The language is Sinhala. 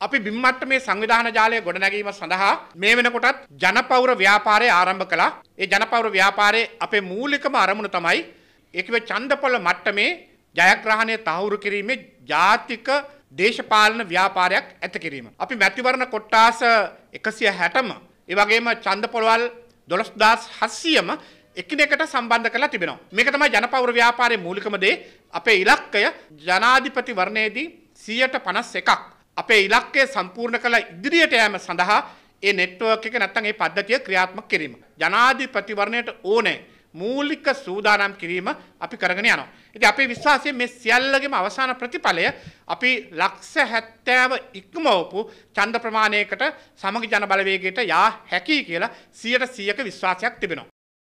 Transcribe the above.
අපි බිම්මට්ටමේ සංවිධාන ජාලය ගොඩනැගීම සඳහා මේ වෙනකොටත් ජනපෞර ව්‍යාපාරය ආරම්භ කළා. ඒ ජනපෞර ව්‍යාපාරයේ අපේ මූලිකම අරමුණ තමයි ඒකේ ඡන්දපොළ මට්ටමේ ජයග්‍රහණය තහවුරු කිරීමේ ජාතික දේශපාලන ව්‍යාපාරයක් ඇත කිරීම. අපි මැතිවරණ කොට්ටාස 160ම ඒ වගේම ඡන්දපොළවල් 12700ම එකිනෙකට සම්බන්ධ කරලා තිබෙනවා. මේක තමයි ජනපෞර ව්‍යාපාරයේ මූලිකම දේ. අපේ ඉලක්කය ජනාධිපති වර්ණයේදී 151ක්. අපේ ඉලක්කය සම්පූර්ණ කළ ඉදිරියට යෑම සඳහා ඒ නෙට්වර්ක් එක නැත්නම් ඒ පද්ධතිය ක්‍රියාත්මක කිරීම. ජනාධිපති වර්ණයට ඕනේ මූලික සූදානම් කිරීම අපි කරගෙන යනවා. ඉතින් අපේ විශ්වාසය මේ සියල්ලගේම අවසාන ප්‍රතිඵලය අපි ලක්ෂ 70 ඉක්මවපු ඡන්ද ප්‍රමාණයකට සමගි ජන බලවේගයට යා හැකියි කියලා 100ට 100ක විශ්වාසයක් තිබෙනවා.